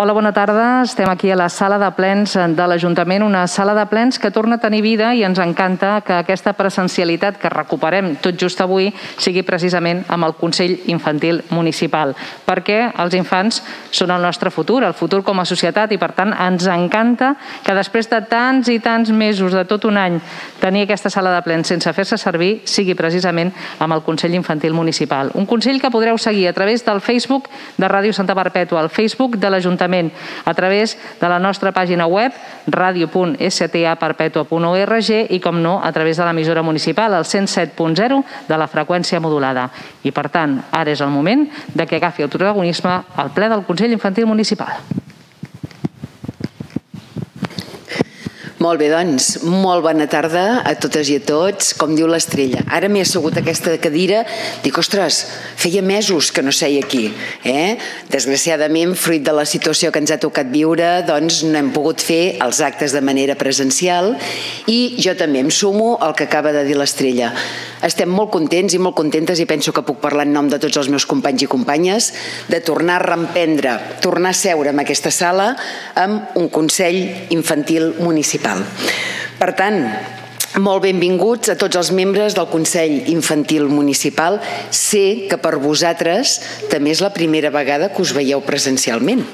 Hola, bona tarda. Estem aquí a la sala de plens de l'Ajuntament, una sala de plens que torna a tenir vida i ens encanta que aquesta presencialitat que recuperem tot just avui sigui precisament amb el Consell Infantil Municipal, perquè els infants són el nostre futur, el futur com a societat i per tant ens encanta que després de tants i tants mesos, de tot un any, tenir aquesta sala de plens sense fer-se servir sigui precisament amb el Consell Infantil Municipal. Un Consell que podreu seguir a través del Facebook de Ràdio Santa Perpètua, el Facebook de l'Ajuntament l'Ajuntament a través de la nostra pàgina web radio.staperpetua.org i, com no, a través de l'emissora municipal, el 107.0 de la freqüència modulada. I, per tant, ara és el moment de que agafi el protagonisme al ple del Consell Infantil Municipal. Molt bé, doncs, molt bona tarda a totes i a tots. Com diu l'estrella, ara m'he assegut aquesta cadira, dic, ostres, feia mesos que no seia aquí. Eh? Desgraciadament, fruit de la situació que ens ha tocat viure, doncs no hem pogut fer els actes de manera presencial i jo també em sumo al que acaba de dir l'estrella. Estem molt contents i molt contentes i penso que puc parlar en nom de tots els meus companys i companyes de tornar a reemprendre, tornar a seure en aquesta sala amb un Consell Infantil Municipal. Per tant, molt benvinguts a tots els membres del Consell Infantil Municipal. Sé que per vosaltres també és la primera vegada que us veieu presencialment.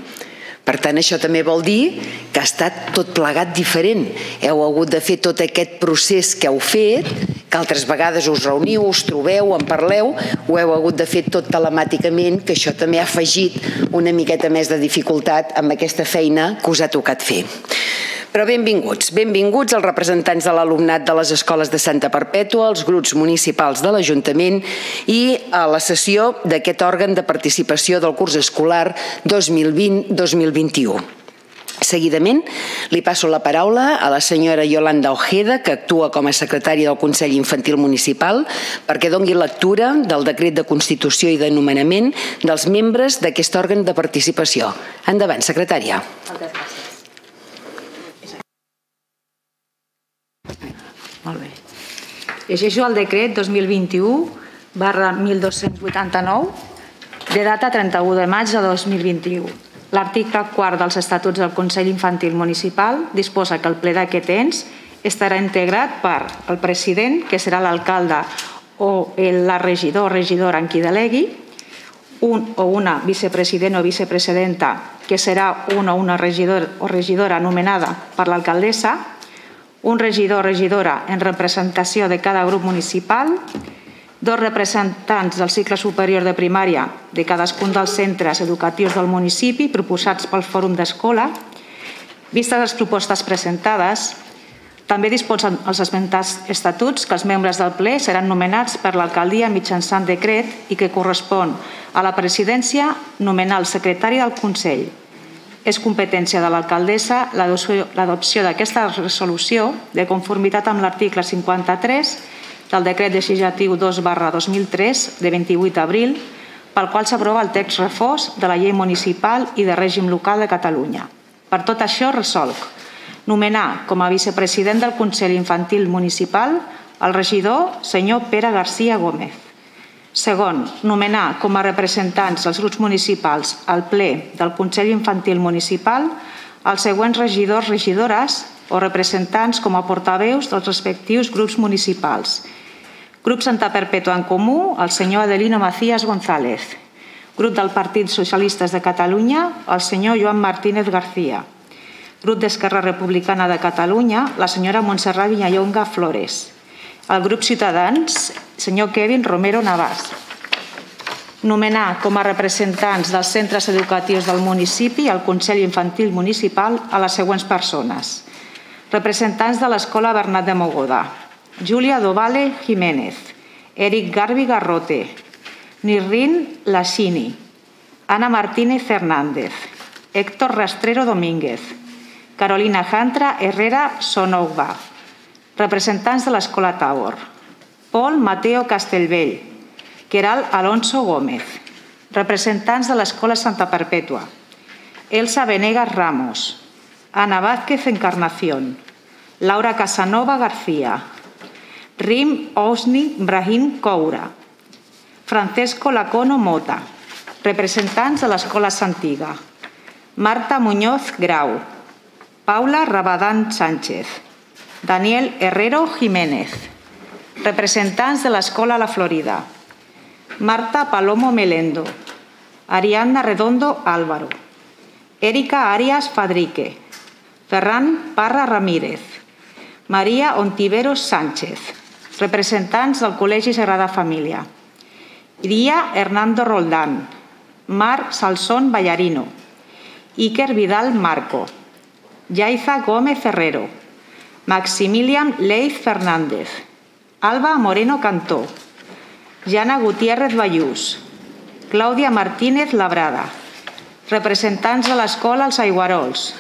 Per tant, això també vol dir que ha estat tot plegat diferent. Heu hagut de fer tot aquest procés que heu fet, que altres vegades us reuniu, us trobeu, en parleu, ho heu hagut de fer tot telemàticament, que això també ha afegit una miqueta més de dificultat amb aquesta feina que us ha tocat fer. Però benvinguts, benvinguts els representants de l'alumnat de les escoles de Santa Perpètua, els grups municipals de l'Ajuntament i a la sessió d'aquest òrgan de participació del curs escolar 2020-2021. Seguidament, li passo la paraula a la senyora Yolanda Ojeda, que actua com a secretària del Consell Infantil Municipal, perquè dongui lectura del decret de Constitució i de nomenament dels membres d'aquest òrgan de participació. Endavant, secretària. Moltes gràcies. Molt bé. Llegeixo el decret 2021 barra 1289 de data 31 de maig de 2021. L'article quart dels Estatuts del Consell Infantil Municipal disposa que el ple d'aquest ens estarà integrat per el president, que serà l'alcalde o la regidor o regidora en qui delegui, un o una vicepresident o vicepresidenta, que serà un o una regidor o regidora anomenada per l'alcaldessa, un regidor o regidora en representació de cada grup municipal, dos representants del cicle superior de primària de cadascun dels centres educatius del municipi proposats pel Fòrum d'Escola. Vistes les propostes presentades, també disposen els esmentats estatuts que els membres del ple seran nomenats per l'alcaldia mitjançant decret i que correspon a la presidència nomenar el secretari del Consell, és competència de l'alcaldessa l'adopció d'aquesta resolució de conformitat amb l'article 53 del decret legislatiu 2 barra 2003 de 28 d'abril pel qual s'aprova el text reforç de la llei municipal i de règim local de Catalunya. Per tot això resolc nomenar com a vicepresident del Consell Infantil Municipal el regidor senyor Pere García Gómez Segon, nomenar com a representants dels grups municipals al ple del Consell Infantil Municipal els següents regidors, regidores o representants com a portaveus dels respectius grups municipals. Grup Santa Perpètua en Comú, el senyor Adelino Macías González. Grup del Partit Socialistes de Catalunya, el senyor Joan Martínez García. Grup d'Esquerra Republicana de Catalunya, la senyora Montserrat Vinyallonga Flores. El grup Ciutadans, senyor Kevin Romero Navàs. Nomenar com a representants dels centres educatius del municipi al Consell Infantil Municipal a les següents persones. Representants de l'Escola Bernat de Mogoda. Júlia Dovale Jiménez. Eric Garbi Garrote. Nirrin Lasini. Ana Martínez Fernández. Héctor Rastrero Domínguez. Carolina Jantra Herrera Sonouba. Representants de l'Escola Tower. Pol Mateo Castellvell, Queral Alonso Gómez, representants de l'Escola Santa Perpètua, Elsa Venegas Ramos, Ana Vázquez Encarnación, Laura Casanova García, Rim Osni Brahim Coura, Francesco Lacono Mota, representants de l'Escola Santiga, Marta Muñoz Grau, Paula Rabadán Sánchez, Daniel Herrero Jiménez, representants de l'Escola La Florida, Marta Palomo Melendo, Ariadna Redondo Álvaro, Erika Arias Fadrique, Ferran Parra Ramírez, Maria Ontiveros Sánchez, representants del Col·legi Sagrada Família, Iria Hernando Roldán, Mar Salsón Ballarino, Iker Vidal Marco, Yaiza Gómez Ferrero, Maximilian Leiz Fernández, Alba Moreno Cantó, Jana Gutiérrez Bayús, Clàudia Martínez Labrada, representants de l'Escola Els Aiguarols,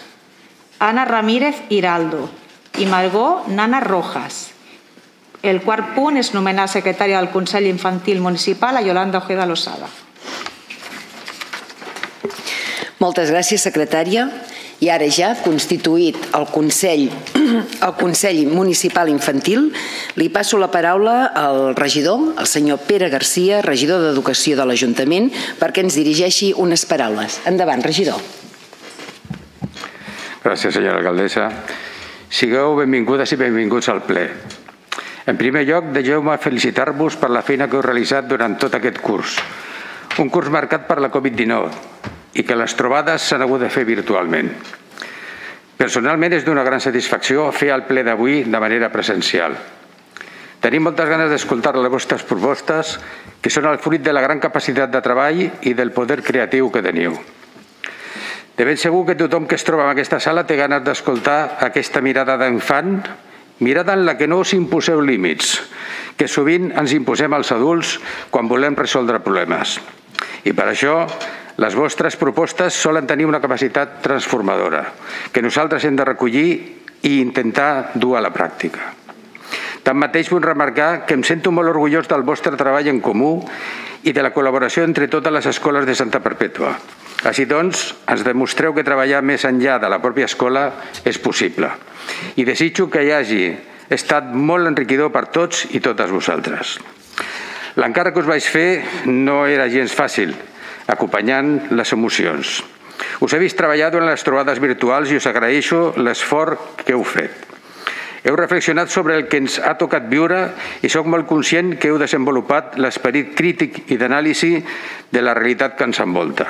Anna Ramírez Hiraldo i Margó Nana Rojas. El quart punt és nomenar secretària del Consell Infantil Municipal a Yolanda Ojeda Losada. Moltes gràcies, secretària. I ara ja, constituït el Consell, el Consell Municipal Infantil, li passo la paraula al regidor, el senyor Pere Garcia, regidor d'Educació de l'Ajuntament, perquè ens dirigeixi unes paraules. Endavant, regidor. Gràcies, senyora alcaldessa. Sigueu benvingudes i benvinguts al ple. En primer lloc, deixeu-me felicitar-vos per la feina que heu realitzat durant tot aquest curs. Un curs marcat per la Covid-19 i que les trobades s'han hagut de fer virtualment. Personalment és d'una gran satisfacció fer el ple d'avui de manera presencial. Tenim moltes ganes d'escoltar les vostres propostes, que són el fruit de la gran capacitat de treball i del poder creatiu que teniu. De ben segur que tothom que es troba en aquesta sala té ganes d'escoltar aquesta mirada d'infant, mirada en la que no us imposeu límits, que sovint ens imposem als adults quan volem resoldre problemes. I per això les vostres propostes solen tenir una capacitat transformadora que nosaltres hem de recollir i intentar dur a la pràctica. Tanmateix vull remarcar que em sento molt orgullós del vostre treball en comú i de la col·laboració entre totes les escoles de Santa Perpètua. Així doncs, ens demostreu que treballar més enllà de la pròpia escola és possible. I desitjo que hi hagi estat molt enriquidor per tots i totes vosaltres. L'encàrrec que us vaig fer no era gens fàcil, acompanyant les emocions. Us he vist treballar durant les trobades virtuals i us agraeixo l'esforç que heu fet. Heu reflexionat sobre el que ens ha tocat viure i sóc molt conscient que heu desenvolupat l'esperit crític i d'anàlisi de la realitat que ens envolta.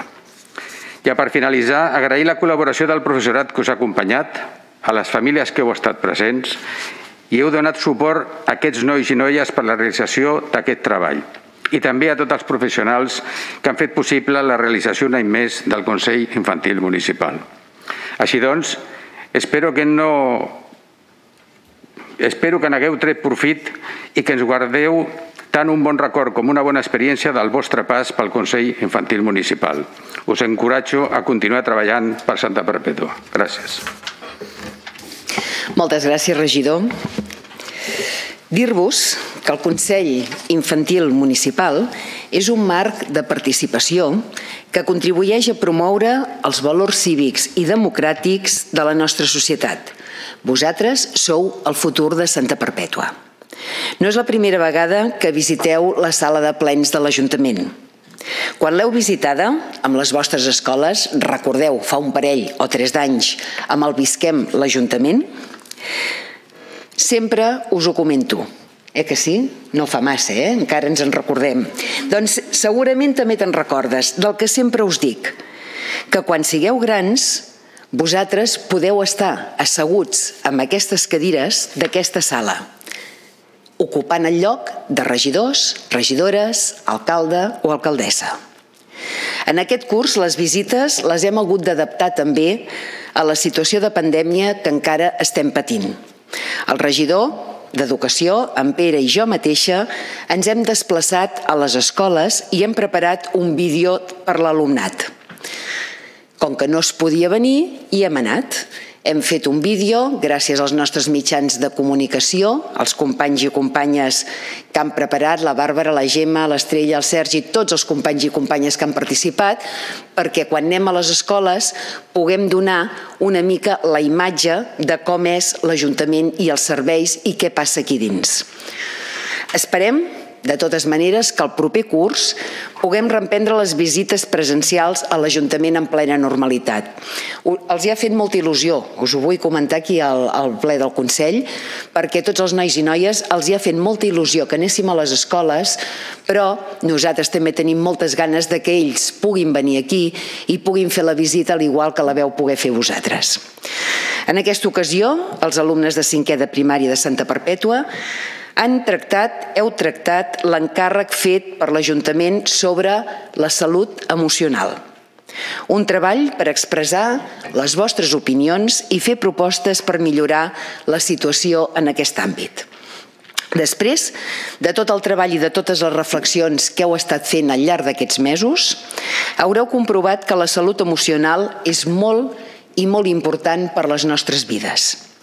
Ja per finalitzar, agrair la col·laboració del professorat que us ha acompanyat, a les famílies que heu estat presents i heu donat suport a aquests nois i noies per la realització d'aquest treball i també a tots els professionals que han fet possible la realització un any més del Consell Infantil Municipal. Així doncs, espero que no espero que n'hagueu tret profit i que ens guardeu tant un bon record com una bona experiència del vostre pas pel Consell Infantil Municipal. Us encoratjo a continuar treballant per Santa Perpètua. Gràcies. Moltes gràcies, regidor. Dir-vos que el Consell Infantil Municipal és un marc de participació que contribueix a promoure els valors cívics i democràtics de la nostra societat. Vosaltres sou el futur de Santa Perpètua. No és la primera vegada que visiteu la sala de plens de l'Ajuntament. Quan l'heu visitada amb les vostres escoles, recordeu, fa un parell o tres d'anys, amb el Visquem l'Ajuntament, Sempre us ho comento. Eh que sí? No fa massa, eh? Encara ens en recordem. Doncs segurament també te'n recordes del que sempre us dic, que quan sigueu grans vosaltres podeu estar asseguts amb aquestes cadires d'aquesta sala, ocupant el lloc de regidors, regidores, alcalde o alcaldessa. En aquest curs les visites les hem hagut d'adaptar també a la situació de pandèmia que encara estem patint. El regidor d'Educació, en Pere i jo mateixa, ens hem desplaçat a les escoles i hem preparat un vídeo per l'alumnat. Com que no es podia venir, hi hem anat. Hem fet un vídeo gràcies als nostres mitjans de comunicació, els companys i companyes que han preparat, la Bàrbara, la Gemma, l'Estrella, el Sergi, tots els companys i companyes que han participat, perquè quan anem a les escoles puguem donar una mica la imatge de com és l'Ajuntament i els serveis i què passa aquí dins. Esperem de totes maneres, que el proper curs puguem reemprendre les visites presencials a l'Ajuntament en plena normalitat. Els hi ha fet molta il·lusió, us ho vull comentar aquí al, al ple del Consell, perquè tots els nois i noies els hi ha fet molta il·lusió que anéssim a les escoles, però nosaltres també tenim moltes ganes de que ells puguin venir aquí i puguin fer la visita al igual que la veu poder fer vosaltres. En aquesta ocasió, els alumnes de cinquè de primària de Santa Perpètua han tractat, heu tractat l'encàrrec fet per l'Ajuntament sobre la salut emocional. Un treball per expressar les vostres opinions i fer propostes per millorar la situació en aquest àmbit. Després de tot el treball i de totes les reflexions que heu estat fent al llarg d'aquests mesos, haureu comprovat que la salut emocional és molt i molt important per les nostres vides.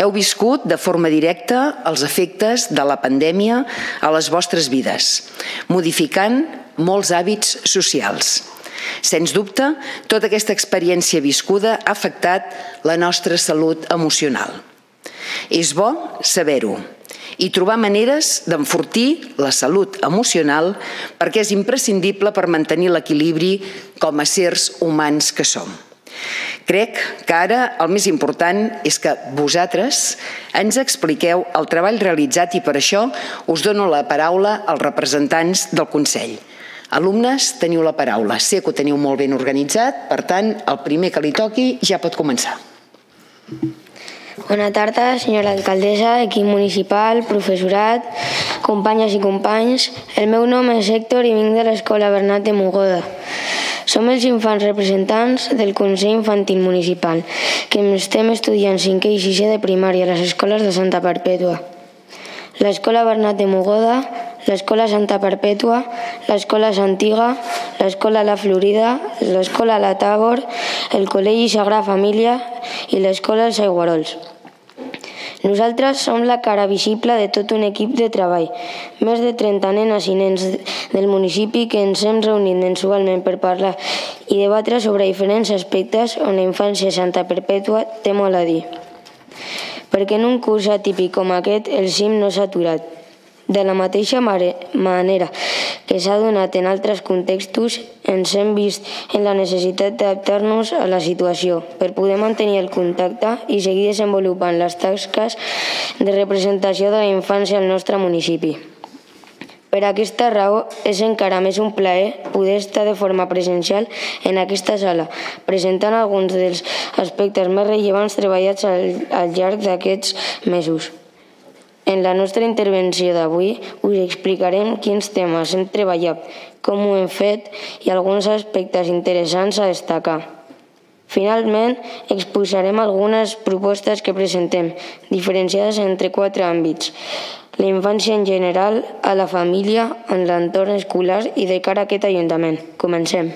Heu viscut de forma directa els efectes de la pandèmia a les vostres vides, modificant molts hàbits socials. Sens dubte, tota aquesta experiència viscuda ha afectat la nostra salut emocional. És bo saber-ho i trobar maneres d'enfortir la salut emocional perquè és imprescindible per mantenir l'equilibri com a sers humans que som. Crec que ara el més important és que vosaltres ens expliqueu el treball realitzat i per això us dono la paraula als representants del Consell. Alumnes, teniu la paraula. Sé que ho teniu molt ben organitzat, per tant, el primer que li toqui ja pot començar. Bona tarda, senyora alcaldessa, equip municipal, professorat, companyes i companys. El meu nom és Héctor i vinc de l'Escola Bernat de Mogoda. Som els infants representants del Consell Infantil Municipal, que estem estudiant 5è i 6è de primària a les escoles de Santa Perpètua. L'Escola Bernat de Mogoda, l'Escola Santa Perpètua, l'Escola Santiga, l'Escola La Florida, l'Escola La Tàbor, el Col·legi Sagrada Família i l'Escola Els Aiguarols. Nosaltres som la cara visible de tot un equip de treball. Més de 30 nenes i nens del municipi que ens hem reunit mensualment per parlar i debatre sobre diferents aspectes on la infància santa perpètua té molt a dir. Perquè en un curs atípic com aquest el CIM no s'ha aturat. De la mateixa manera que s'ha donat en altres contextos, ens hem vist en la necessitat d'adaptar-nos a la situació per poder mantenir el contacte i seguir desenvolupant les tasques de representació de la infància al nostre municipi. Per aquesta raó, és encara més un plaer poder estar de forma presencial en aquesta sala, presentant alguns dels aspectes més rellevants treballats al, al llarg d'aquests mesos. En la nostra intervenció d'avui us explicarem quins temes hem treballat, com ho hem fet i alguns aspectes interessants a destacar. Finalment, exposarem algunes propostes que presentem, diferenciades entre quatre àmbits. La infància en general, a la família, en l'entorn escolar i de cara a aquest Ajuntament. Comencem.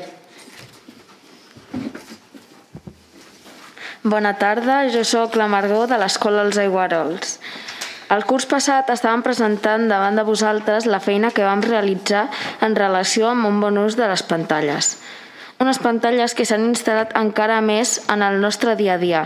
Bona tarda, jo sóc la Margó de l'Escola Els Aiguarols. El curs passat estàvem presentant davant de vosaltres la feina que vam realitzar en relació amb un bon ús de les pantalles. Unes pantalles que s'han instal·lat encara més en el nostre dia a dia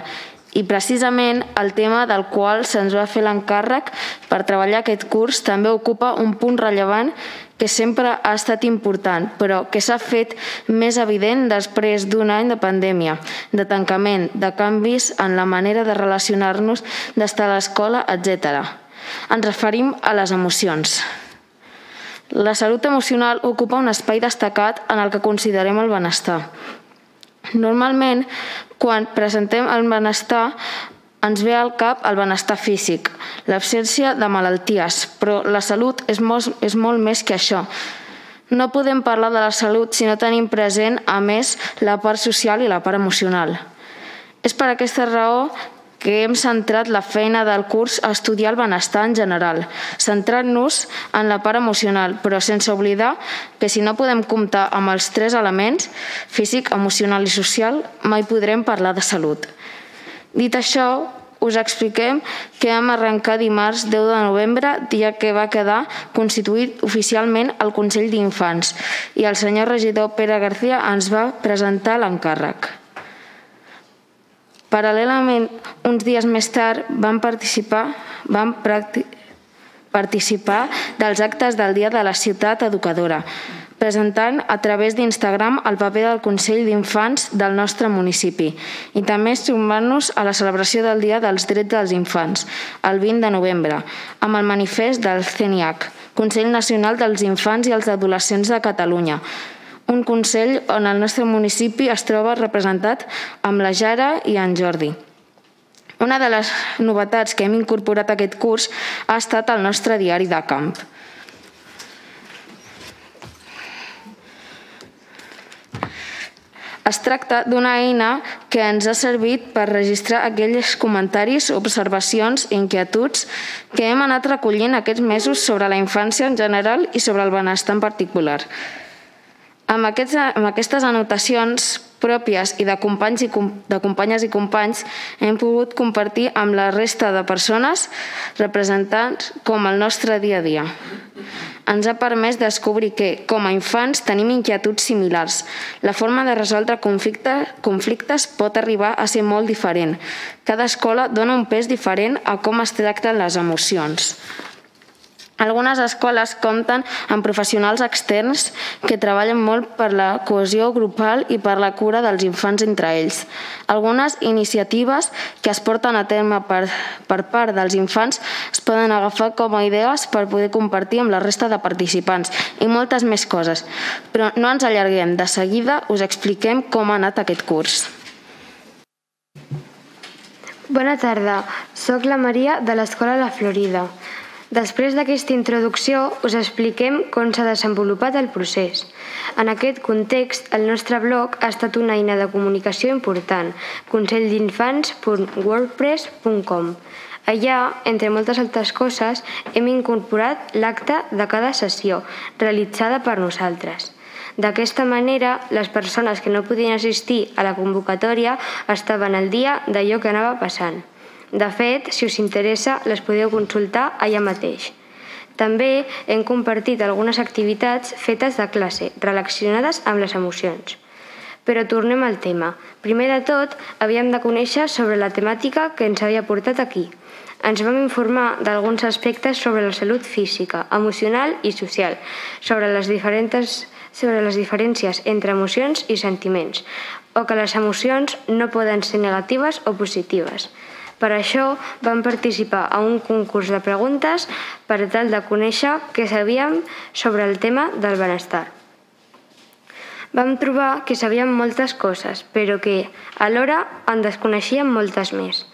i precisament el tema del qual se'ns va fer l'encàrrec per treballar aquest curs també ocupa un punt rellevant que sempre ha estat important, però que s'ha fet més evident després d'un any de pandèmia, de tancament, de canvis en la manera de relacionar-nos, d'estar a l'escola, etc. Ens referim a les emocions. La salut emocional ocupa un espai destacat en el que considerem el benestar. Normalment, quan presentem el benestar, ens ve al cap el benestar físic, l'absència de malalties, però la salut és molt, és molt més que això. No podem parlar de la salut si no tenim present, a més, la part social i la part emocional. És per aquesta raó que hem centrat la feina del curs a estudiar el benestar en general, centrant-nos en la part emocional, però sense oblidar que si no podem comptar amb els tres elements, físic, emocional i social, mai podrem parlar de salut. Dit això, us expliquem que vam arrencar dimarts 10 de novembre, dia que va quedar constituït oficialment el Consell d'Infants i el senyor regidor Pere García ens va presentar l'encàrrec. Paral·lelament, uns dies més tard, vam participar, vam participar dels actes del Dia de la Ciutat Educadora, presentant a través d'Instagram el paper del Consell d'Infants del nostre municipi i també sumant-nos a la celebració del Dia dels Drets dels Infants, el 20 de novembre, amb el manifest del CENIAC, Consell Nacional dels Infants i els Adolescents de Catalunya, un consell on el nostre municipi es troba representat amb la Jara i en Jordi. Una de les novetats que hem incorporat a aquest curs ha estat el nostre diari de camp. Es tracta d'una eina que ens ha servit per registrar aquells comentaris, observacions i inquietuds que hem anat recollint aquests mesos sobre la infància en general i sobre el benestar en particular. Amb, aquests, amb aquestes anotacions pròpies i de companys i de companyes i companys hem pogut compartir amb la resta de persones representants com el nostre dia a dia. Ens ha permès descobrir que, com a infants, tenim inquietuds similars. La forma de resoldre conflicte, conflictes pot arribar a ser molt diferent. Cada escola dona un pes diferent a com es tracten les emocions. Algunes escoles compten amb professionals externs que treballen molt per la cohesió grupal i per la cura dels infants entre ells. Algunes iniciatives que es porten a terme per, per part dels infants es poden agafar com a idees per poder compartir amb la resta de participants i moltes més coses. Però no ens allarguem. De seguida us expliquem com ha anat aquest curs. Bona tarda, sóc la Maria de l'Escola La Florida. Després d'aquesta introducció us expliquem com s'ha desenvolupat el procés. En aquest context, el nostre blog ha estat una eina de comunicació important, conselldinfants.wordpress.com. Allà, entre moltes altres coses, hem incorporat l'acte de cada sessió, realitzada per nosaltres. D'aquesta manera, les persones que no podien assistir a la convocatòria estaven al dia d'allò que anava passant. De fet, si us interessa, les podeu consultar allà mateix. També hem compartit algunes activitats fetes de classe, relacionades amb les emocions. Però tornem al tema. Primer de tot, havíem de conèixer sobre la temàtica que ens havia portat aquí. Ens vam informar d'alguns aspectes sobre la salut física, emocional i social, sobre les diferents sobre les diferències entre emocions i sentiments, o que les emocions no poden ser negatives o positives. Per això vam participar a un concurs de preguntes per tal de conèixer què sabíem sobre el tema del benestar. Vam trobar que sabíem moltes coses, però que alhora en desconeixíem moltes més.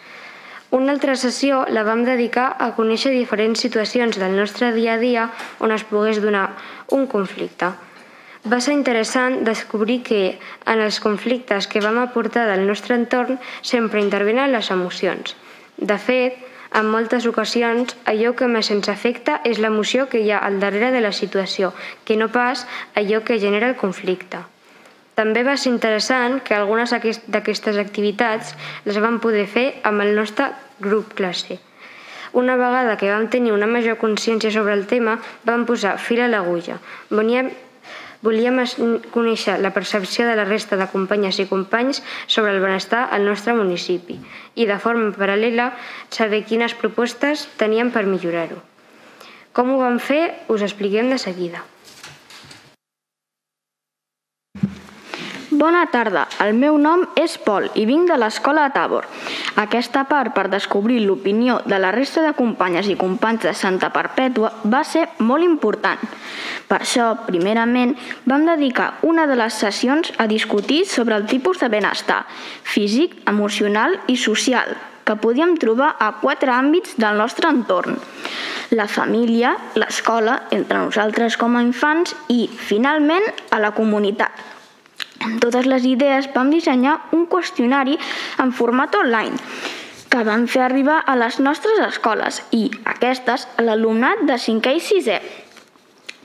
Una altra sessió la vam dedicar a conèixer diferents situacions del nostre dia a dia on es pogués donar un conflicte. Va ser interessant descobrir que en els conflictes que vam aportar del nostre entorn sempre intervenen les emocions. De fet, en moltes ocasions, allò que més ens afecta és l'emoció que hi ha al darrere de la situació, que no pas allò que genera el conflicte. També va ser interessant que algunes d'aquestes activitats les vam poder fer amb el nostre grup classe. Una vegada que vam tenir una major consciència sobre el tema, vam posar fil a l'agulla. Veníem Volíem conèixer la percepció de la resta de companyes i companys sobre el benestar al nostre municipi i, de forma paral·lela, saber quines propostes teníem per millorar-ho. Com ho vam fer, us expliquem de seguida. Bona tarda, el meu nom és Pol i vinc de l'escola de Tabor. Aquesta part per descobrir l'opinió de la resta de companyes i companys de Santa Perpètua va ser molt important. Per això, primerament, vam dedicar una de les sessions a discutir sobre el tipus de benestar físic, emocional i social que podíem trobar a quatre àmbits del nostre entorn. La família, l'escola, entre nosaltres com a infants i, finalment, a la comunitat. Amb totes les idees vam dissenyar un qüestionari en format online que vam fer arribar a les nostres escoles i aquestes a l'alumnat de 5è i 6è.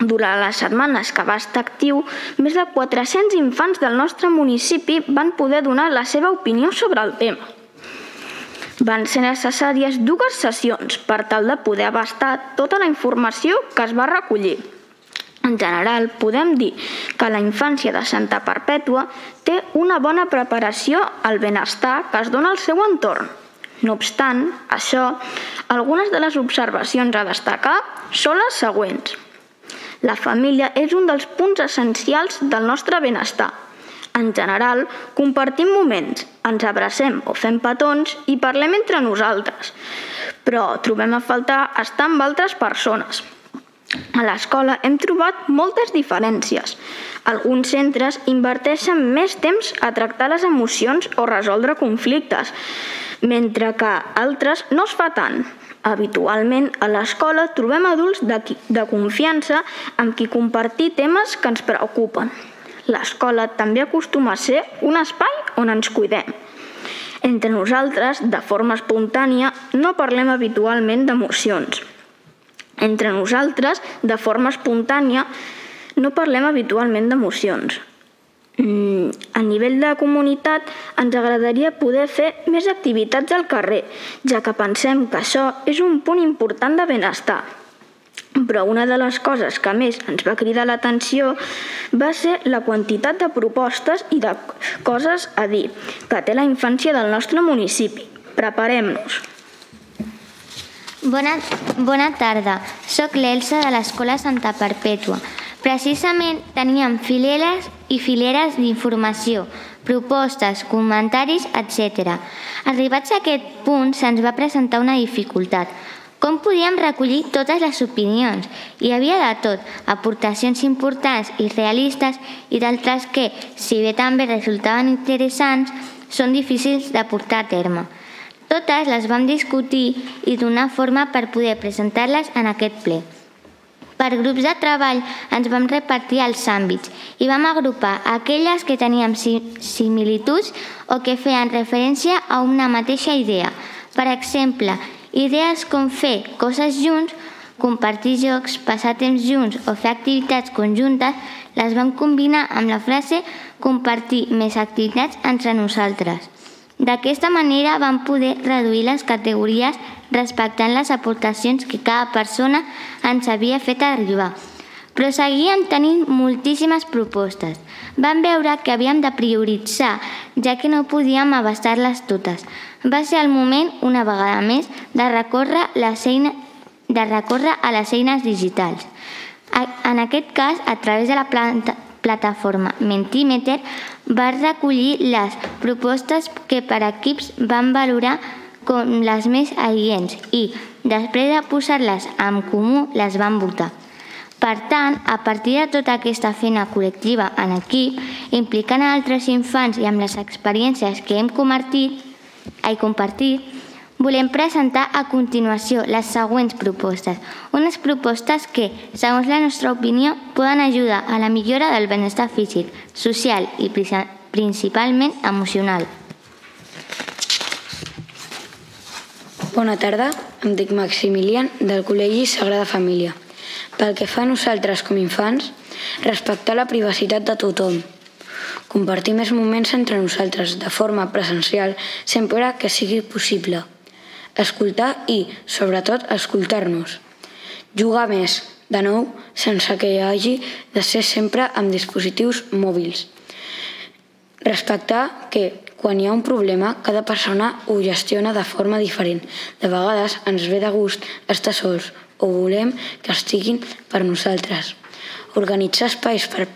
Durant les setmanes que va estar actiu, més de 400 infants del nostre municipi van poder donar la seva opinió sobre el tema. Van ser necessàries dues sessions per tal de poder abastar tota la informació que es va recollir. En general, podem dir que la infància de Santa Perpètua té una bona preparació al benestar que es dona al seu entorn. No obstant, això, algunes de les observacions a destacar són les següents. La família és un dels punts essencials del nostre benestar. En general, compartim moments, ens abracem o fem petons i parlem entre nosaltres, però trobem a faltar estar amb altres persones. A l'escola hem trobat moltes diferències. Alguns centres inverteixen més temps a tractar les emocions o resoldre conflictes, mentre que altres no es fa tant. Habitualment, a l'escola trobem adults de, de confiança amb qui compartir temes que ens preocupen. L'escola també acostuma a ser un espai on ens cuidem. Entre nosaltres, de forma espontània, no parlem habitualment d'emocions. Entre nosaltres, de forma espontània, no parlem habitualment d'emocions. Mm, a nivell de comunitat ens agradaria poder fer més activitats al carrer, ja que pensem que això és un punt important de benestar. Però una de les coses que més ens va cridar l'atenció va ser la quantitat de propostes i de coses a dir que té la infància del nostre municipi. Preparem-nos. Bona, bona tarda, sóc l'Elsa de l'Escola Santa Perpètua. Precisament teníem fileres i fileres d'informació, propostes, comentaris, etc. Arribats a aquest punt se'ns va presentar una dificultat. Com podíem recollir totes les opinions? Hi havia de tot, aportacions importants i realistes i d'altres que, si bé també resultaven interessants, són difícils de portar a terme. Totes les vam discutir i donar forma per poder presentar-les en aquest ple. Per grups de treball ens vam repartir els àmbits i vam agrupar aquelles que teníem similituds o que feien referència a una mateixa idea. Per exemple, idees com fer coses junts, compartir jocs, passar temps junts o fer activitats conjuntes, les vam combinar amb la frase compartir més activitats entre nosaltres. D'aquesta manera vam poder reduir les categories respectant les aportacions que cada persona ens havia fet arribar. Però seguíem tenint moltíssimes propostes. Vam veure que havíem de prioritzar, ja que no podíem abastar-les totes. Va ser el moment, una vegada més, de recórrer, les eines, de recórrer a les eines digitals. En aquest cas, a través de la planta, plataforma Mentimeter va recollir les propostes que per equips van valorar com les més adients i, després de posar-les en comú, les van votar. Per tant, a partir de tota aquesta feina col·lectiva en equip, implicant altres infants i amb les experiències que hem compartit, he compartit, volem presentar a continuació les següents propostes. Unes propostes que, segons la nostra opinió, poden ajudar a la millora del benestar físic, social i principalment emocional. Bona tarda, em dic Maximilian del Col·legi Sagrada Família. Pel que fa a nosaltres com infants, respectar la privacitat de tothom, compartir més moments entre nosaltres de forma presencial sempre que sigui possible escoltar i, sobretot, escoltar-nos. Jugar més, de nou, sense que hi hagi de ser sempre amb dispositius mòbils. Respectar que, quan hi ha un problema, cada persona ho gestiona de forma diferent. De vegades ens ve de gust estar sols o volem que estiguin per nosaltres. Organitzar espais per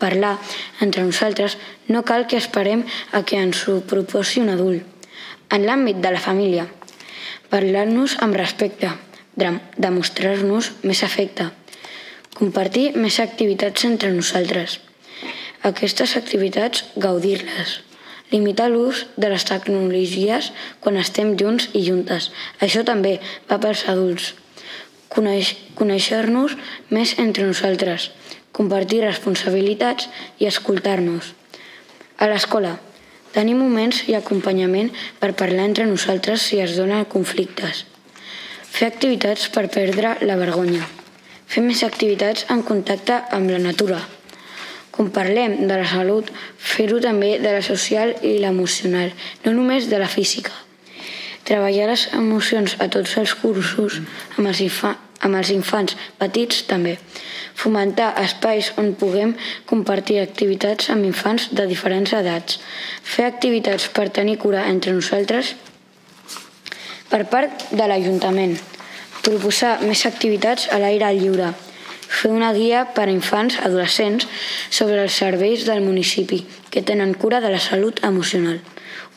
parlar entre nosaltres no cal que esperem a que ens ho proposi un adult. En l'àmbit de la família, parlar-nos amb respecte, demostrar-nos més afecte, compartir més activitats entre nosaltres. Aquestes activitats, gaudir-les. Limitar l'ús de les tecnologies quan estem junts i juntes. Això també va pels adults. Conèixer-nos més entre nosaltres, compartir responsabilitats i escoltar-nos. A l'escola, Tenir moments i acompanyament per parlar entre nosaltres si es donen conflictes. Fer activitats per perdre la vergonya. Fer més activitats en contacte amb la natura. Com parlem de la salut, fer-ho també de la social i l'emocional, no només de la física. Treballar les emocions a tots els cursos amb els, amb els infants petits també fomentar espais on puguem compartir activitats amb infants de diferents edats, fer activitats per tenir cura entre nosaltres per part de l'Ajuntament. Proposar més activitats a l'aire lliure. Fer una guia per a infants adolescents sobre els serveis del municipi que tenen cura de la salut emocional.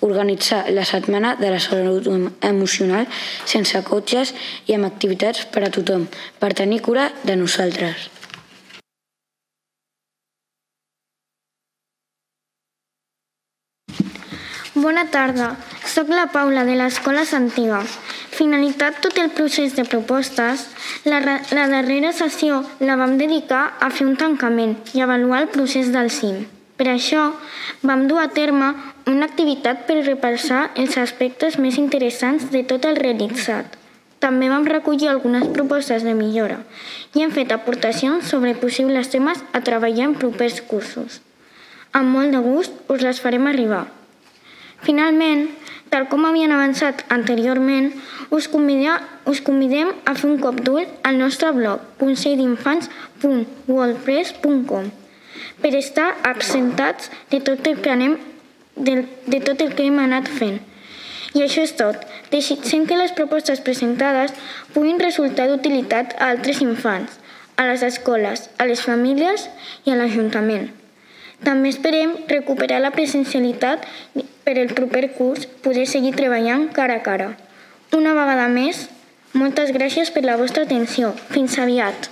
Organitzar la Setmana de la Salut Emocional sense cotxes i amb activitats per a tothom, per tenir cura de nosaltres. Bona tarda, sóc la Paula de l'Escola Santiga. Finalitat tot el procés de propostes, la, la darrera sessió la vam dedicar a fer un tancament i avaluar el procés del CIM. Per això, vam dur a terme una activitat per repassar els aspectes més interessants de tot el realitzat. També vam recollir algunes propostes de millora i hem fet aportacions sobre possibles temes a treballar en propers cursos. Amb molt de gust us les farem arribar. Finalment, tal com havien avançat anteriorment, us, convidem, us convidem a fer un cop d'ull al nostre blog conselldinfants.wordpress.com per estar absentats de tot el que anem de, de tot el que hem anat fent. I això és tot. Desitgem que les propostes presentades puguin resultar d'utilitat a altres infants, a les escoles, a les famílies i a l'Ajuntament. També esperem recuperar la presencialitat per el proper curs poder seguir treballant cara a cara. Una vegada més, moltes gràcies per la vostra atenció. Fins aviat.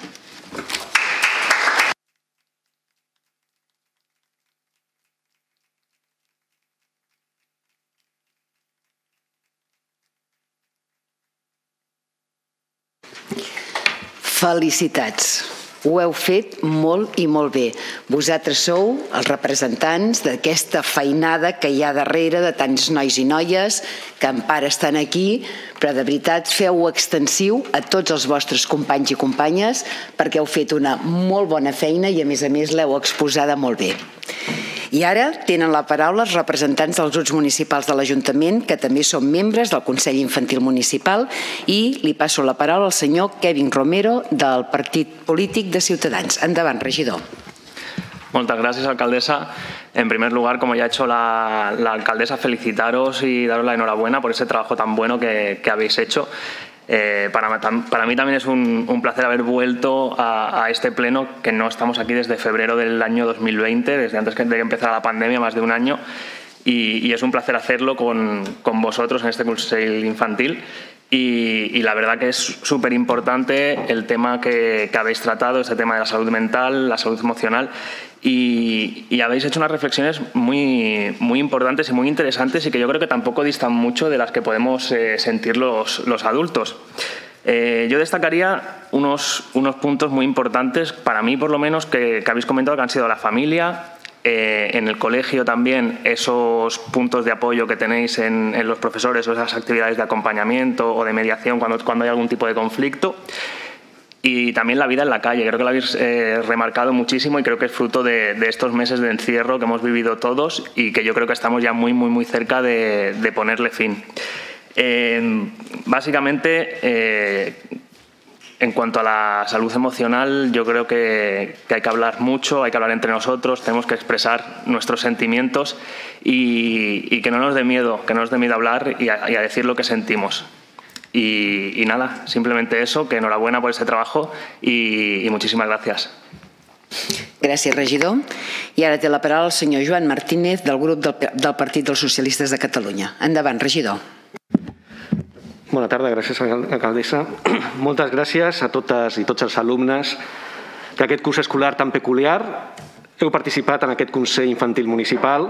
Felicitats! Ho heu fet molt i molt bé. Vosaltres sou els representants d'aquesta feinada que hi ha darrere de tants nois i noies que en part estan aquí, però de veritat feu-ho extensiu a tots els vostres companys i companyes perquè heu fet una molt bona feina i a més a més l'heu exposada molt bé. I ara tenen la paraula els representants dels grups municipals de l'Ajuntament, que també són membres del Consell Infantil Municipal, i li passo la paraula al senyor Kevin Romero del Partit Polític de Ciutadans. Endavant, regidor. Muchas gracias, alcaldesa. En primer lugar, como ya ha hecho la, la, alcaldesa, felicitaros y daros la enhorabuena por ese trabajo tan bueno que, que habéis hecho. Eh, para, para, mí también es un, placer haber vuelto a, este pleno, que no estamos aquí desde febrero del año 2020, desde antes de que empezara la pandemia, más de un año, y, es un placer hacerlo con, con, vosotros en este Consejo Infantil. Y, y, la verdad que es súper importante el tema que, que, habéis tratado, este tema de la salud mental, la salud emocional, y, habéis hecho unas reflexiones muy, muy importantes y muy interesantes y que yo creo que tampoco distan mucho de las que podemos eh, sentir los, los adultos. Eh, yo destacaría unos, unos puntos muy importantes, para mí por lo menos, que, que habéis comentado, que han sido la familia, eh, en el colegio también esos puntos de apoyo que tenéis en, en, los profesores o esas actividades de acompañamiento o de mediación cuando, cuando hay algún tipo de conflicto y también la vida en la calle. Creo que lo habéis eh, remarcado muchísimo y creo que es fruto de, de, estos meses de encierro que hemos vivido todos y que yo creo que estamos ya muy, muy, muy cerca de, de ponerle fin. Eh, básicamente, eh, en cuanto a la salud emocional, yo creo que, que, hay que hablar mucho, hay que hablar entre nosotros, tenemos que expresar nuestros sentimientos y, y que no nos dé miedo, que no nos dé miedo hablar y a, y a decir lo que sentimos. Y, y, nada, simplemente eso, que enhorabuena por este trabajo y, y muchísimas gracias. Gràcies, regidor. I ara té la paraula el senyor Joan Martínez del grup del, del Partit dels Socialistes de Catalunya. Endavant, regidor. Bona tarda, gràcies, alcaldessa. Moltes gràcies a totes i tots els alumnes que aquest curs escolar tan peculiar heu participat en aquest Consell Infantil Municipal.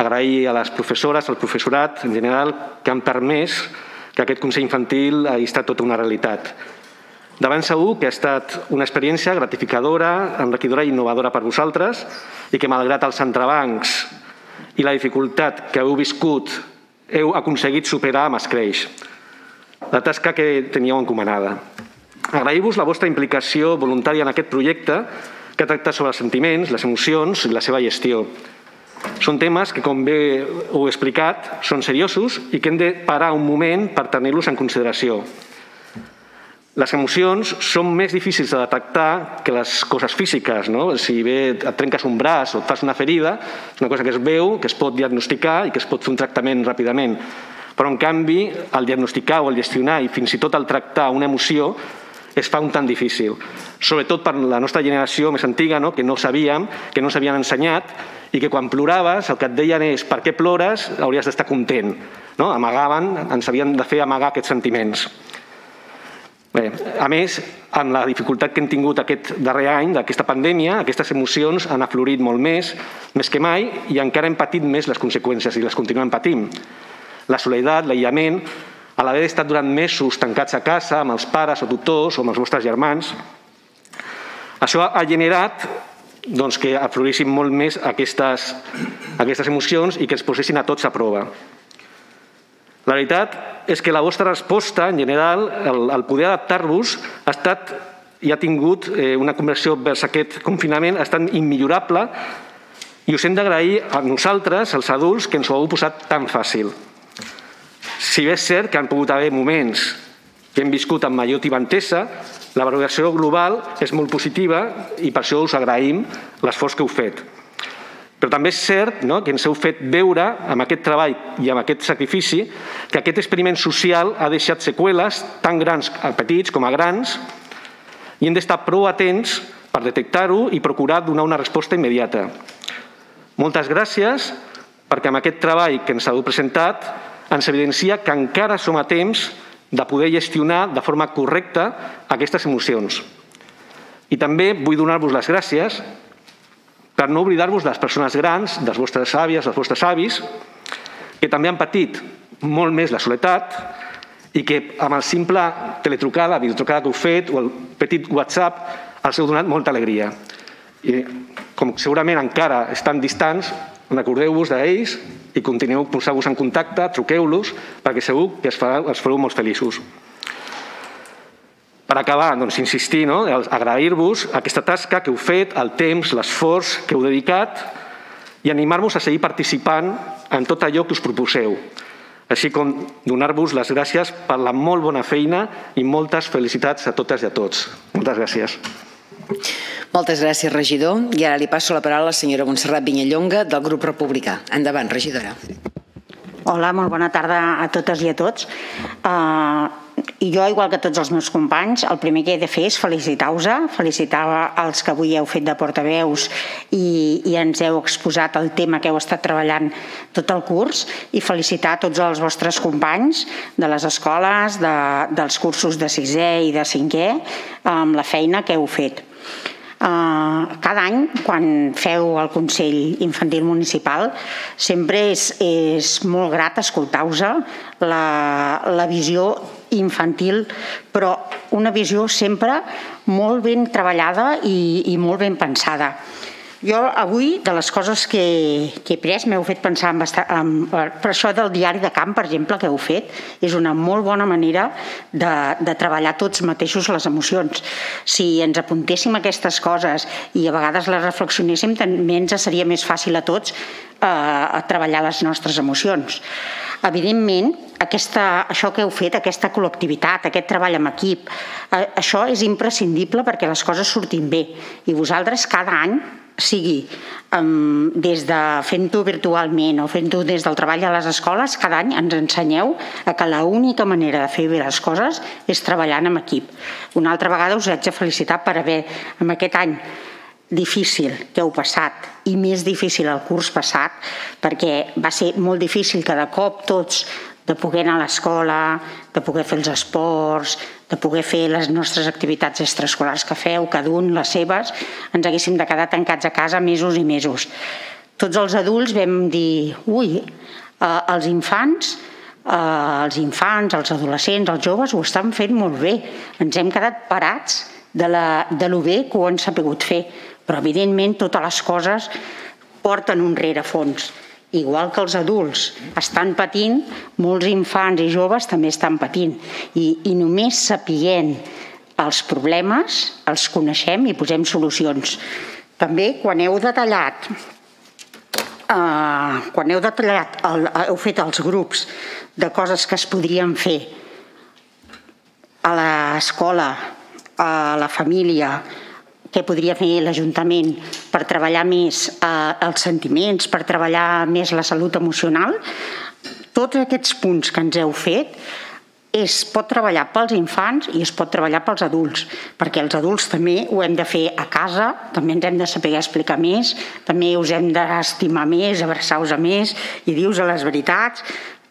Agrair a les professores, al professorat en general, que han permès que aquest Consell Infantil ha estat tota una realitat. Davant segur que ha estat una experiència gratificadora, enriquidora i innovadora per vosaltres i que malgrat els entrebancs i la dificultat que heu viscut heu aconseguit superar amb escreix la tasca que teníeu encomanada. Agrair-vos la vostra implicació voluntària en aquest projecte que tracta sobre els sentiments, les emocions i la seva gestió. Són temes que, com bé heu explicat, són seriosos i que hem de parar un moment per tenir-los en consideració. Les emocions són més difícils de detectar que les coses físiques. No? Si bé et trenques un braç o et fas una ferida, és una cosa que es veu, que es pot diagnosticar i que es pot fer un tractament ràpidament. Però, en canvi, el diagnosticar o el gestionar i fins i tot el tractar una emoció es fa un tant difícil. Sobretot per la nostra generació més antiga, no? que no sabíem, que no s'havien ensenyat i que quan ploraves el que et deien és per què plores hauries d'estar content. No? Amagaven, ens havien de fer amagar aquests sentiments. Bé, a més, amb la dificultat que hem tingut aquest darrer any d'aquesta pandèmia, aquestes emocions han aflorit molt més, més que mai, i encara hem patit més les conseqüències i les continuem patint. La soledat, l'aïllament, a l'haver estat durant mesos tancats a casa amb els pares o tutors o amb els vostres germans, això ha generat doncs, que aflorissin molt més aquestes, aquestes emocions i que ens posessin a tots a prova. La veritat és que la vostra resposta, en general, el, el poder adaptar-vos, ha estat i ha tingut eh, una conversió vers aquest confinament, ha estat immillorable i us hem d'agrair a nosaltres, els adults, que ens ho heu posat tan fàcil. Si bé és cert que han pogut haver moments que hem viscut amb major tibantesa, la valoració global és molt positiva i per això us agraïm l'esforç que heu fet. Però també és cert no, que ens heu fet veure amb aquest treball i amb aquest sacrifici que aquest experiment social ha deixat seqüeles tan grans a petits com a grans i hem d'estar prou atents per detectar-ho i procurar donar una resposta immediata. Moltes gràcies perquè amb aquest treball que ens heu presentat ens evidencia que encara som a temps de poder gestionar de forma correcta aquestes emocions. I també vull donar-vos les gràcies per no oblidar-vos de les persones grans, dels vostres àvies, dels vostres avis, que també han patit molt més la soledat i que amb el simple teletrucada, videotrucada que heu fet o el petit WhatsApp els heu donat molta alegria. I com segurament encara estan distants, recordeu-vos d'ells i continueu posant-vos en contacte, truqueu-los, perquè segur que es, els fareu molt feliços. Per acabar, doncs, insistir, no? agrair-vos aquesta tasca que heu fet, el temps, l'esforç que heu dedicat i animar-vos a seguir participant en tot allò que us proposeu, així com donar-vos les gràcies per la molt bona feina i moltes felicitats a totes i a tots. Moltes gràcies. Moltes gràcies, regidor. I ara li passo la paraula a la senyora Montserrat Vinyallonga del grup republicà. Endavant, regidora. Hola, molt bona tarda a totes i a tots. Uh, i jo, igual que tots els meus companys, el primer que he de fer és felicitar-vos, felicitar els que avui heu fet de portaveus i, i ens heu exposat el tema que heu estat treballant tot el curs i felicitar tots els vostres companys de les escoles, de, dels cursos de sisè i de cinquè amb la feina que heu fet. Uh, cada any, quan feu el Consell Infantil Municipal, sempre és, és molt grat escoltar-vos la, la visió infantil, però una visió sempre molt ben treballada i, i molt ben pensada. Jo avui, de les coses que, que he pres, m'heu fet pensar en, bastant, en, per això del diari de camp, per exemple, que heu fet, és una molt bona manera de, de treballar tots mateixos les emocions. Si ens apuntéssim aquestes coses i a vegades les reflexionéssim, també ens seria més fàcil a tots eh, a treballar les nostres emocions. Evidentment, aquesta, això que heu fet, aquesta col·lectivitat, aquest treball en equip, eh, això és imprescindible perquè les coses surtin bé. I vosaltres cada any sigui um, des de fent-ho virtualment o fent-ho des del treball a les escoles, cada any ens ensenyeu que l'única manera de fer bé les coses és treballant en equip. Una altra vegada us haig de felicitar per haver, en aquest any difícil que heu passat i més difícil el curs passat perquè va ser molt difícil que de cop tots de poder anar a l'escola, de poder fer els esports, de poder fer les nostres activitats extraescolars que feu, cada un les seves, ens haguéssim de quedar tancats a casa mesos i mesos. Tots els adults vam dir, ui, eh, els infants eh, els infants, els adolescents, els joves ho estan fent molt bé. Ens hem quedat parats de, la, de lo bé que ho han sapigut fer però evidentment totes les coses porten un rerefons. Igual que els adults estan patint, molts infants i joves també estan patint. I, i només sapient els problemes els coneixem i posem solucions. També quan heu detallat Uh, quan heu detallat, el, heu fet els grups de coses que es podrien fer a l'escola, a la família, què podria fer l'Ajuntament per treballar més eh, els sentiments, per treballar més la salut emocional, tots aquests punts que ens heu fet es pot treballar pels infants i es pot treballar pels adults, perquè els adults també ho hem de fer a casa, també ens hem de saber explicar més, també us hem d'estimar més, abraçar-vos a més i dius a les veritats,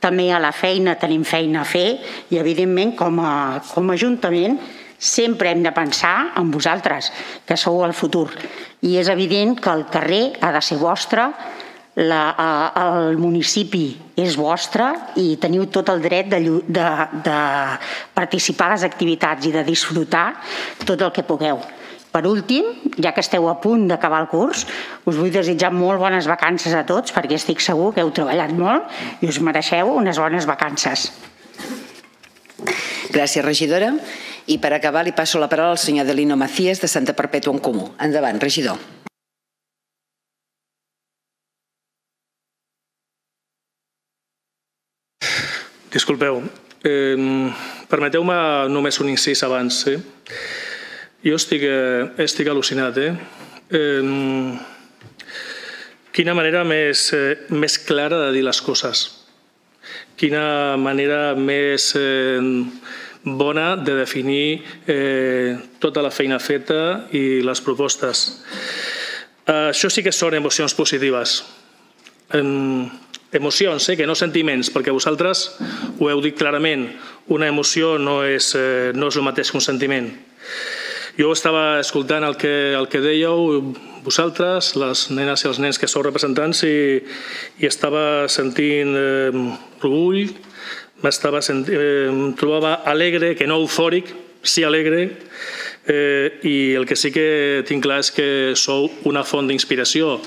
també a la feina tenim feina a fer i evidentment com a, com a Ajuntament sempre hem de pensar en vosaltres, que sou el futur. I és evident que el carrer ha de ser vostre, la, el municipi és vostre i teniu tot el dret de, de, de participar a les activitats i de disfrutar tot el que pugueu. Per últim, ja que esteu a punt d'acabar el curs, us vull desitjar molt bones vacances a tots perquè estic segur que heu treballat molt i us mereixeu unes bones vacances. Gràcies, regidora. I per acabar li passo la paraula al senyor Adelino Macías de Santa Perpètua en Comú. Endavant, regidor. Disculpeu, permeteu-me només un incís abans. Jo estic, eh, estic al·lucinat. Eh, quina manera més, eh, més clara de dir les coses. Quina manera més eh, bona de definir eh, tota la feina feta i les propostes. Eh, això sí que són emocions positives. Eh, emocions, eh, que no sentiments, perquè vosaltres ho heu dit clarament, una emoció no és, eh, no és el mateix que un sentiment. Jo estava escoltant el que, el que dèieu vosaltres, les nenes i els nens que sou representants, i, i estava sentint eh, orgull, m'estava eh, em trobava alegre, que no eufòric, sí alegre, eh, i el que sí que tinc clar és que sou una font d'inspiració.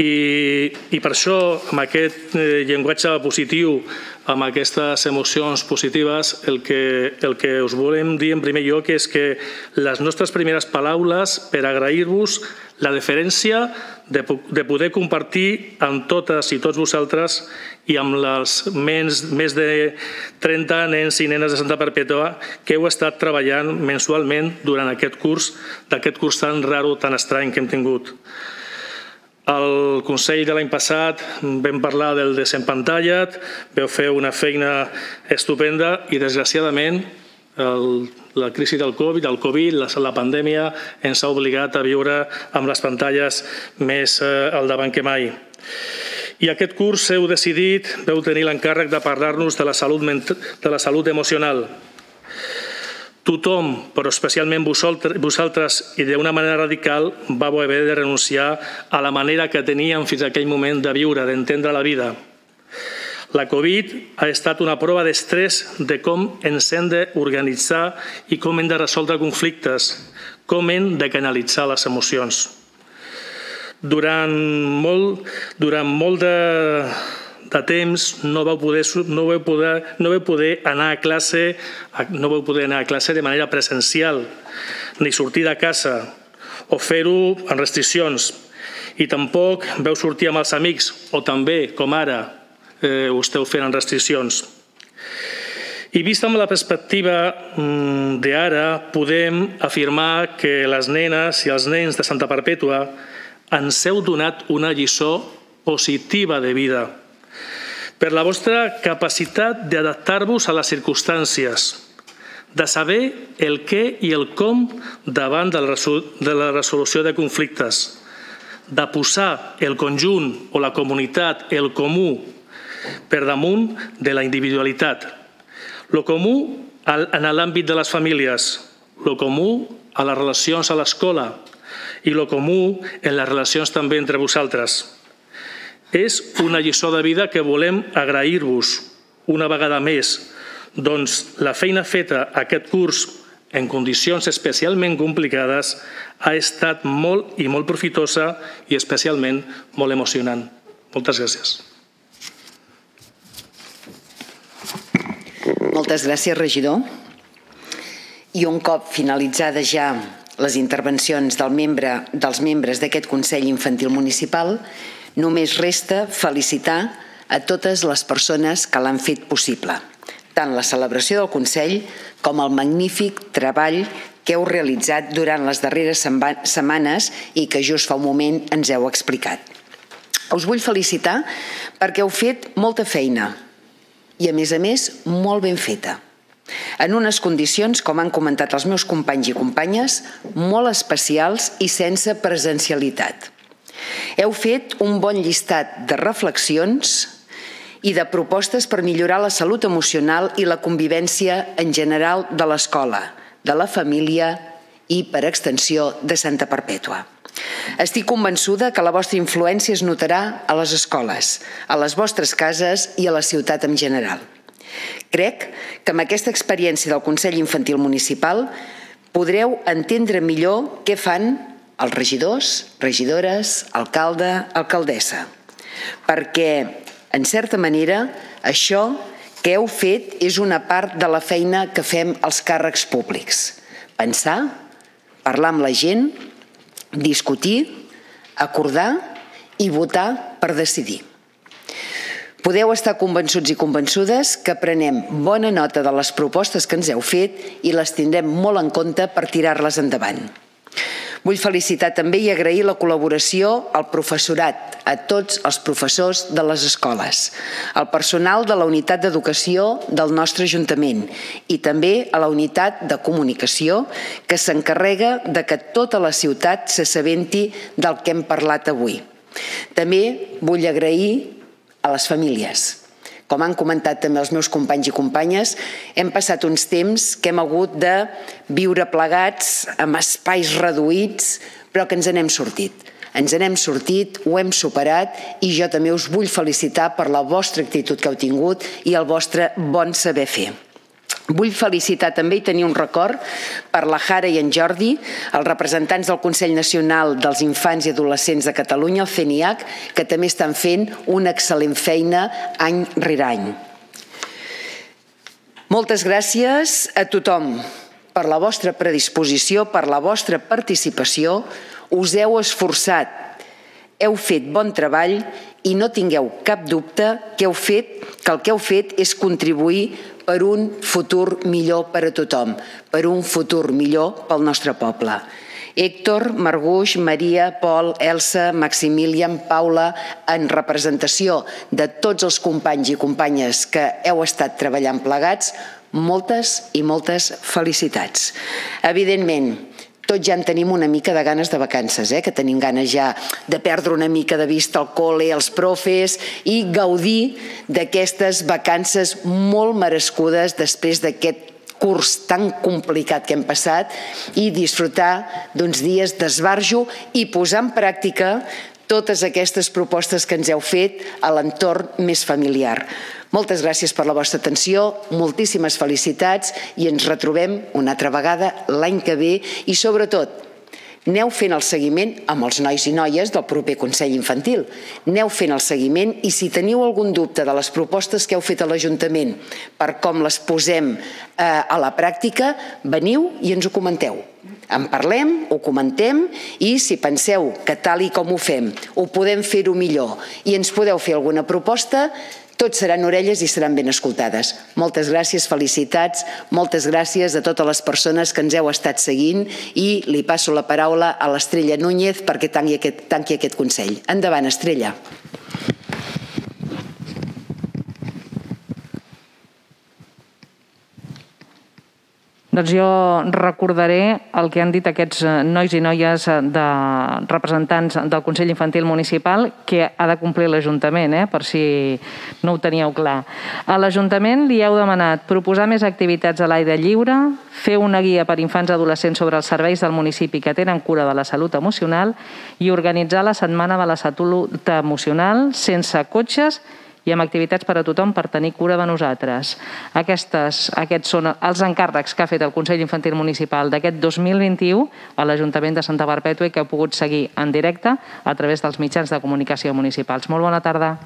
I, I per això, amb aquest eh, llenguatge positiu, amb aquestes emocions positives, el que, el que us volem dir en primer lloc és que les nostres primeres paraules per agrair-vos la deferència de, de poder compartir amb totes i tots vosaltres i amb les menys, més de 30 nens i nenes de Santa Perpètua que heu estat treballant mensualment durant aquest curs, d'aquest curs tan raro, tan estrany que hem tingut. Al Consell de l'any passat vam parlar del desempantallat, veu fer una feina estupenda i desgraciadament el, la crisi del Covid, el Covid, la, la pandèmia ens ha obligat a viure amb les pantalles més eh, al davant que mai. I aquest curs heu decidit, veu tenir l'encàrrec de parlar-nos de, la salut de la salut emocional. Tothom, però especialment vosaltres, i d'una manera radical, va haver de renunciar a la manera que teníem fins a aquell moment de viure, d'entendre la vida. La Covid ha estat una prova d'estrès de com ens hem d'organitzar i com hem de resoldre conflictes, com hem de canalitzar les emocions. Durant molt, durant molt de, de temps no vau poder, no vau poder, no vau poder anar a classe no vau poder anar a classe de manera presencial ni sortir de casa o fer-ho amb restriccions i tampoc veu sortir amb els amics o també, com ara, eh, ho esteu fent amb restriccions. I vist amb la perspectiva mm, d'ara, podem afirmar que les nenes i els nens de Santa Perpètua ens heu donat una lliçó positiva de vida per la vostra capacitat d'adaptar-vos a les circumstàncies, de saber el què i el com davant de la resolució de conflictes, de posar el conjunt o la comunitat, el comú, per damunt de la individualitat. Lo comú en l'àmbit de les famílies, lo comú a les relacions a l'escola i lo comú en les relacions també entre vosaltres. És una lliçó de vida que volem agrair-vos una vegada més. Doncs la feina feta aquest curs en condicions especialment complicades ha estat molt i molt profitosa i especialment molt emocionant. Moltes gràcies. Moltes gràcies, regidor. I un cop finalitzades ja les intervencions del membre, dels membres d'aquest Consell Infantil Municipal, Només resta felicitar a totes les persones que l'han fet possible, tant la celebració del Consell com el magnífic treball que heu realitzat durant les darreres setmanes i que just fa un moment ens heu explicat. Us vull felicitar perquè heu fet molta feina, i, a més a més, molt ben feta. En unes condicions, com han comentat els meus companys i companyes, molt especials i sense presencialitat. Heu fet un bon llistat de reflexions i de propostes per millorar la salut emocional i la convivència en general de l'escola, de la família i, per extensió, de Santa Perpètua. Estic convençuda que la vostra influència es notarà a les escoles, a les vostres cases i a la ciutat en general. Crec que amb aquesta experiència del Consell Infantil Municipal podreu entendre millor què fan els regidors, regidores, alcalde, alcaldessa, perquè, en certa manera, això que heu fet és una part de la feina que fem els càrrecs públics. Pensar, parlar amb la gent, discutir, acordar i votar per decidir. Podeu estar convençuts i convençudes que prenem bona nota de les propostes que ens heu fet i les tindrem molt en compte per tirar-les endavant. Vull felicitar també i agrair la col·laboració al professorat, a tots els professors de les escoles, al personal de la unitat d'educació del nostre Ajuntament i també a la unitat de comunicació que s'encarrega de que tota la ciutat s'assabenti del que hem parlat avui. També vull agrair a les famílies, com han comentat també els meus companys i companyes, hem passat uns temps que hem hagut de viure plegats amb espais reduïts, però que ens n'hem sortit. Ens n'hem sortit, ho hem superat i jo també us vull felicitar per la vostra actitud que heu tingut i el vostre bon saber fer. Vull felicitar també i tenir un record per la Jara i en Jordi, els representants del Consell Nacional dels Infants i Adolescents de Catalunya, el CENIAC, que també estan fent una excel·lent feina any rere any. Moltes gràcies a tothom per la vostra predisposició, per la vostra participació. Us heu esforçat, heu fet bon treball i no tingueu cap dubte que heu fet que el que heu fet és contribuir per un futur millor per a tothom, per un futur millor pel nostre poble. Héctor, Marguix, Maria, Pol, Elsa, Maximilian, Paula, en representació de tots els companys i companyes que heu estat treballant plegats, moltes i moltes felicitats. Evidentment, tots ja en tenim una mica de ganes de vacances, eh? que tenim ganes ja de perdre una mica de vista el col·le, els profes i gaudir d'aquestes vacances molt merescudes després d'aquest curs tan complicat que hem passat i disfrutar d'uns dies d'esbarjo i posar en pràctica totes aquestes propostes que ens heu fet a l'entorn més familiar. Moltes gràcies per la vostra atenció, moltíssimes felicitats i ens retrobem una altra vegada l'any que ve i sobretot Neu fent el seguiment amb els nois i noies del proper Consell Infantil. Neu fent el seguiment i si teniu algun dubte de les propostes que heu fet a l'Ajuntament per com les posem eh, a la pràctica, veniu i ens ho comenteu. En parlem, ho comentem i si penseu que tal i com ho fem ho podem fer-ho millor i ens podeu fer alguna proposta, tots seran orelles i seran ben escoltades. Moltes gràcies, felicitats, moltes gràcies a totes les persones que ens heu estat seguint i li passo la paraula a l'Estrella Núñez perquè tanqui aquest, tanqui aquest Consell. Endavant, Estrella. Doncs jo recordaré el que han dit aquests eh, nois i noies eh, de representants del Consell Infantil Municipal que ha de complir l'Ajuntament, eh, per si no ho teníeu clar. A l'Ajuntament li heu demanat proposar més activitats a l'aire lliure, fer una guia per infants i adolescents sobre els serveis del municipi que tenen cura de la salut emocional i organitzar la Setmana de la Salut Emocional sense cotxes i amb activitats per a tothom per tenir cura de nosaltres. Aquestes, aquests són els encàrrecs que ha fet el Consell Infantil Municipal d'aquest 2021 a l'Ajuntament de Santa Perpètua i que heu pogut seguir en directe a través dels mitjans de comunicació municipals. Molt bona tarda.